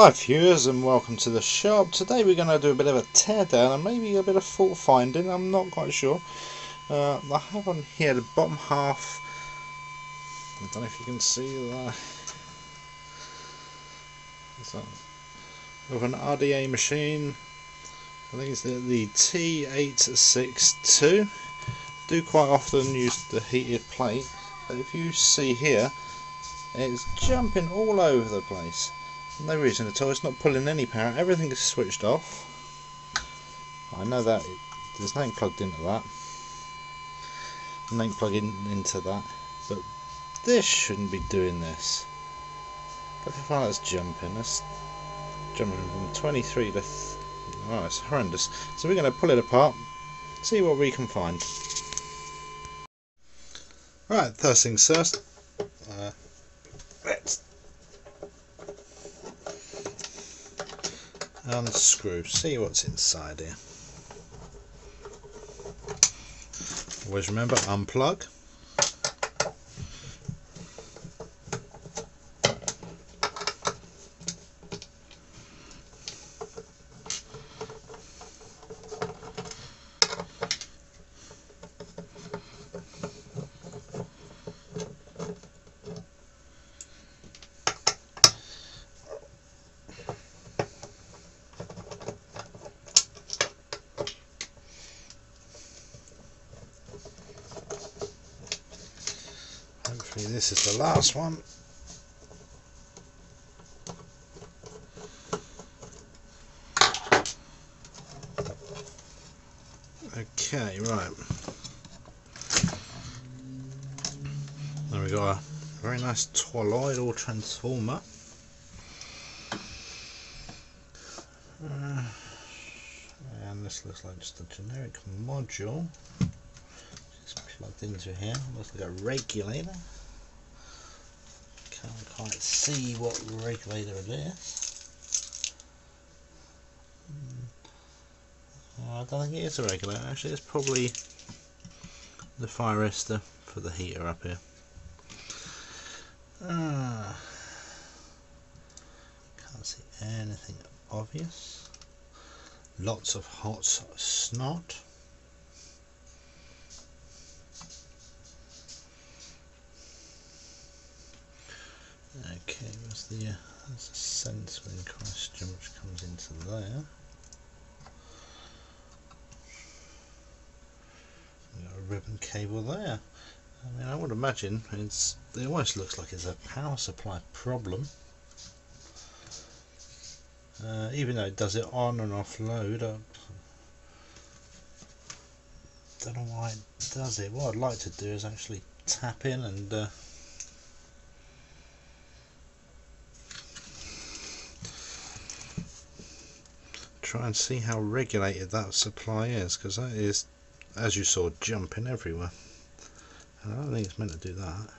Hi viewers and welcome to the shop. Today we're going to do a bit of a teardown and maybe a bit of fault finding, I'm not quite sure. Uh, I have on here the bottom half, I don't know if you can see that, of an RDA machine, I think it's the, the T862. do quite often use the heated plate, but if you see here, it's jumping all over the place no reason at all, it's not pulling any power, everything is switched off. I know that, it, there's nothing plugged into that. Nothing plugged in, into that, but this shouldn't be doing this. Look how far that's jumping, that's jumping from 23 to... oh, it's horrendous. So we're going to pull it apart, see what we can find. Right, first things first, uh, let's unscrew, see what's inside here. Always remember, unplug. Hopefully this is the last one. Okay, right. There we go, a very nice toroidal transformer. Uh, and this looks like just a generic module. Just plugged into here, looks like a regulator can't see what regulator it is. Hmm. I don't think it is a regulator, actually it's probably the fire arrestor for the heater up here. Ah, can't see anything obvious. Lots of hot snot. Okay, where's the uh, there's a sensor in question which comes into there. We've got a ribbon cable there. I mean, I would imagine it's it almost looks like it's a power supply problem. Uh, even though it does it on and off load, I don't know why it does it. What I'd like to do is actually tap in and uh, try and see how regulated that supply is because that is as you saw jumping everywhere. And I don't think it's meant to do that.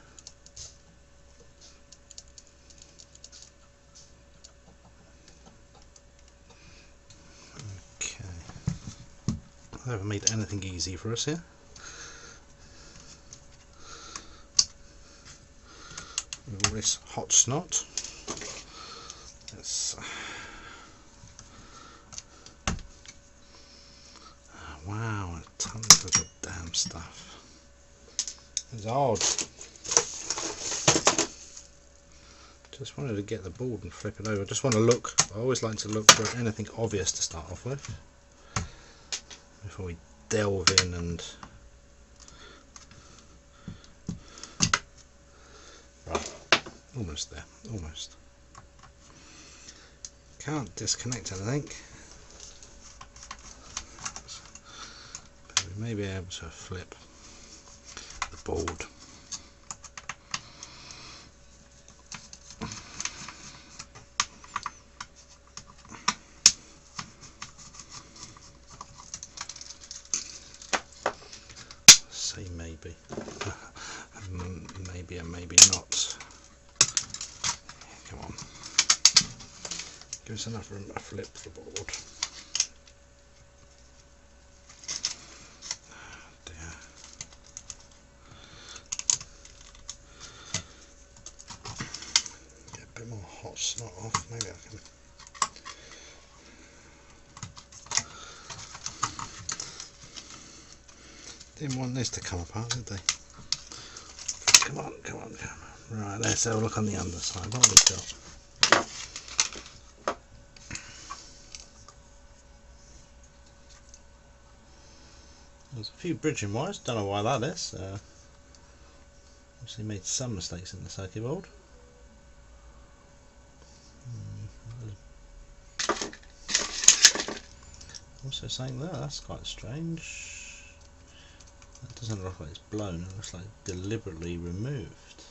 Okay. I haven't made anything easy for us here. All this hot snot let's Wow, tons of the damn stuff. It's odd. Just wanted to get the board and flip it over. Just want to look, I always like to look for anything obvious to start off with. Before we delve in and... Right, almost there, almost. Can't disconnect anything. May be able to flip the board. Say maybe. maybe and maybe not. Come on. Give us enough room to flip the board. maybe I can. Didn't want this to come apart, did they? Come on, come on, come on. Right, let's have a look on the underside. What have we got? There's a few bridging wires, don't know why that is. Uh, obviously made some mistakes in the circuit board. Also saying that, that's quite strange. That doesn't look like it's blown, it looks like deliberately removed.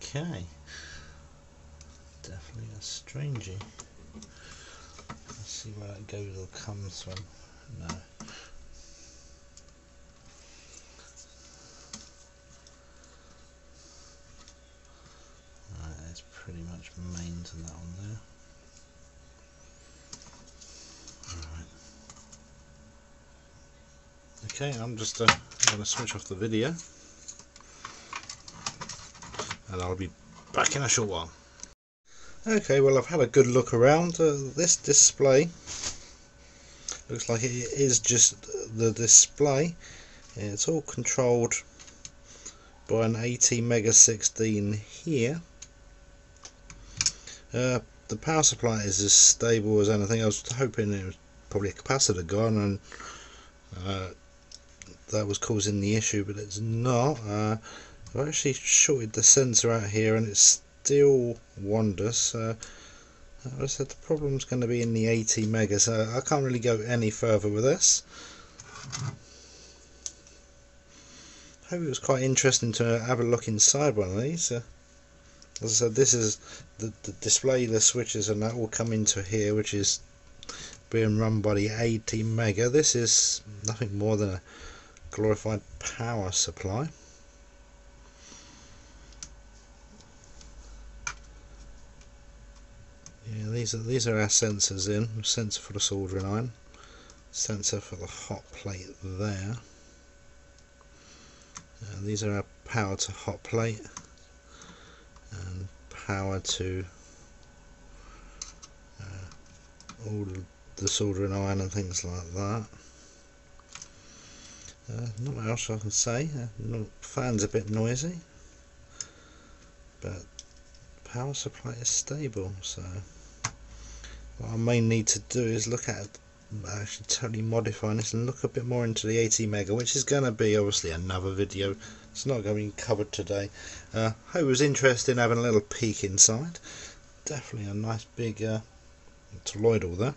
Okay. Definitely a strangey. Let's see where that goes or comes from. No. Right, that's pretty much main to that one there. Okay, I'm just uh, going to switch off the video and I'll be back in a short while. Okay, well I've had a good look around. Uh, this display looks like it is just the display. It's all controlled by an AT Mega 16 here. Uh, the power supply is as stable as anything. I was hoping it was probably a capacitor gone and uh, that was causing the issue but it's not. Uh, I've actually shorted the sensor out here and it's still wonders uh, I said the problem's going to be in the ATmega so I can't really go any further with this. I hope it was quite interesting to have a look inside one of these. Uh, as I said this is the, the display the switches and that will come into here which is being run by the ATmega. This is nothing more than a glorified power supply. Yeah, these are these are our sensors in. Sensor for the soldering iron, sensor for the hot plate there. And these are our power to hot plate and power to uh, all the soldering iron and things like that. Uh, not much else I can say. Uh, fan's a bit noisy, but power supply is stable. So what I may need to do is look at actually totally modifying this and look a bit more into the ATmega, which is going to be obviously another video. It's not going to be covered today. Uh, hope it was interesting having a little peek inside. Definitely a nice big uh, toroidal there.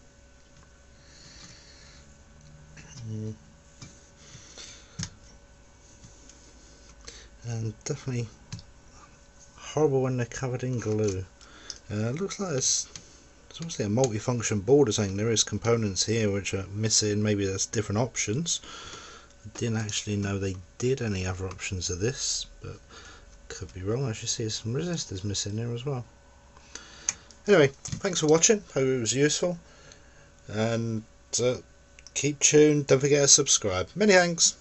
And definitely horrible when they're covered in glue. Uh, it looks like it's, it's obviously a multi-function board or something. There is components here which are missing. Maybe there's different options. I didn't actually know they did any other options of this, but could be wrong. I should see some resistors missing there as well. Anyway, thanks for watching. Hope it was useful. And uh, keep tuned. Don't forget to subscribe. Many thanks.